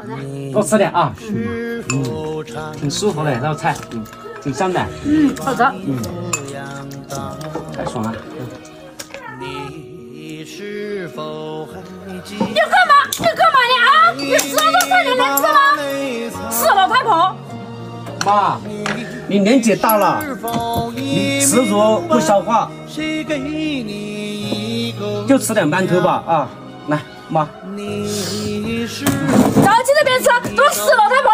好的。多吃点啊。嗯，挺舒服的这道菜，嗯，挺香的。嗯，好的。嗯，太爽了。你干嘛？你干嘛呢？啊！你吃了这菜你能吃吗？死老太婆！妈，你年纪大了，你吃着不消化，就吃点馒头吧啊！来，妈。着急着别吃，都死老太婆！